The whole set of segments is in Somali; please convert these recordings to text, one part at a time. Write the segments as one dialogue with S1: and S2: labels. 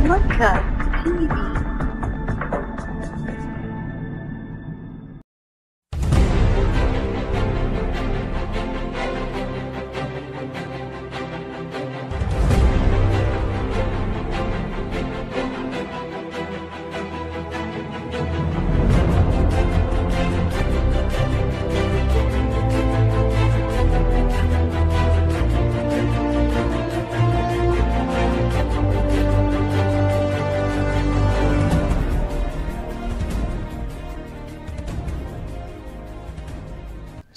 S1: Horumarka TV.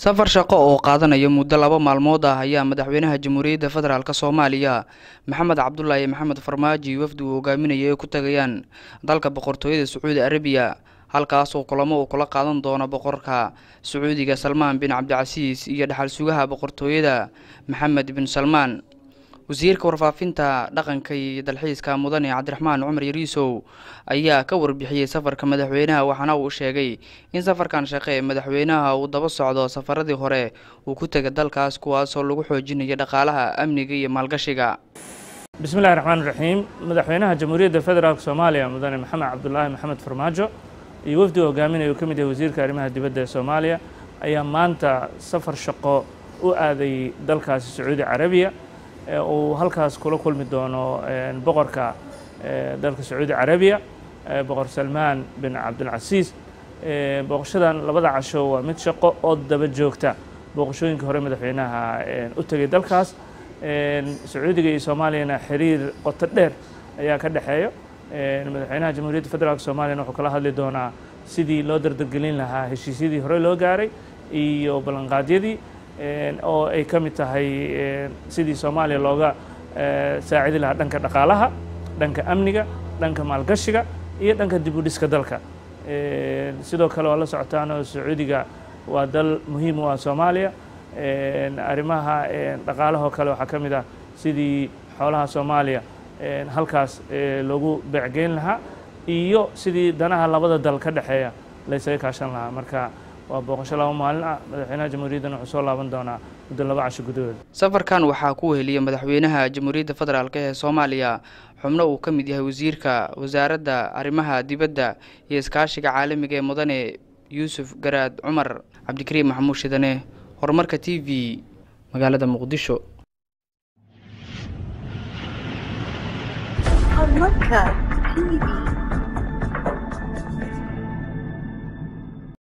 S2: Safar shaqo oo qaadanaya muddo laba maalmood ah ayaa madaxweynaha jamhuuriyadda federaalk soomaaliya maxamed cabdulaahi maxamed farmaajo wafdi uu hogaaminaya ay ku tagayaan dalka boqortooyada sacuudi arabiya halkaasoo kulamo uu kula qaadan doono boqorka sacuudiga salmaan bin cabdicasiis iyo dhaxal sugaha boqortooyada maxamed bin salmaan wasiirka warfaafinta dhaqanka iyo dalxiiska mudane cabdiraxmaan cumar yariisow ayaa ka warbixiyey safarka madaxweynaha waxaana uu sheegay in safarkan shaqe madaxweynaha uu daba socdo safaradii hore uu ku tegay dalkaas kuwaasoo lagu xoojinayo dhaqaalaha amniga iyo maalgashiga.
S3: Bismillahi raxmaan raxiim madaxweynaha jamhuuriyadda federaalk soomaaliya mudane maxamed cabdulaahi maxamed farmaajo iyo wafdiga hogaaminaya uu ka mid yahay wasiirka arrimaha dibadda ee soomaaliya ayaa maanta safar shaqo u aaday dalkaasi sacuudi carabiya uu halkaas kula kulmi doono boqorka dalka sacuudi carabiya boqor salmaan bin cabdilcasiis booqashadan labada casho waa mid shaqo oo daba joogta. Booqashooyinkii hore madaxweynaha u tegay dalkaas. Sacuudiga iyo soomaaliyana xiriir qoto dheer ayaa ka dhexeeya madaxweynaha jamhuuriyadda federaalk soomaaliyana wuxuu kala hadli doonaa sidii loo dardargelin lahaa heshiisyadii hore loo gaaray iyo ballanqaadyadii oo ay ka mid tahay sidii soomaaliya looga saacidi lahaa dhanka dhaqaalaha dhanka amniga dhanka maalgashiga iyo dhanka dib u dhiska dalka sidoo kale waa la socotaan oo sacuudiga waa dal muhiim u ah soomaaliya. Arrimaha dhaqaalahoo kale waxaa ka mid ah sidii xoolaha soomaaliya halkaas loogu beecgeyn lahaa iyo sidii danaha labada dal ka dhexeeya la ysaga kaashan lahaa. Marka waa booqasho laba maalin ah madaxweynaha jamhuuriyaddan wuxuu soo laaban doonaa muddo laba casho gudahooda
S2: safarkan waxaa ku weheliya madaxweynaha jamhuuriyadda federaalk ee soomaaliya. Xubno uu ka mid yahay wasiirka wasaaradda arrimaha dibadda iyo iskaashiga caalamiga ee mudane yuusuf garaad cumar cabdikariim maxamuud shidane horumarka t v magaalada muqdisho.